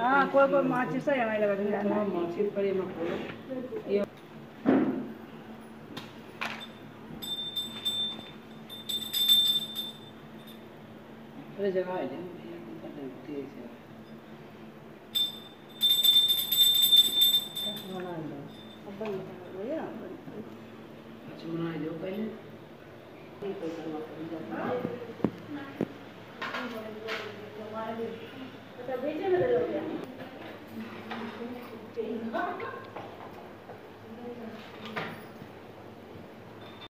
हाँ कोई कोई माचिस है हमारे लगा दिया माचिस पर ये मत बोलो ये अरे जगह है नहीं तेज है अच्छा बना दो पहले। अच्छा भेजे बदल हो गया।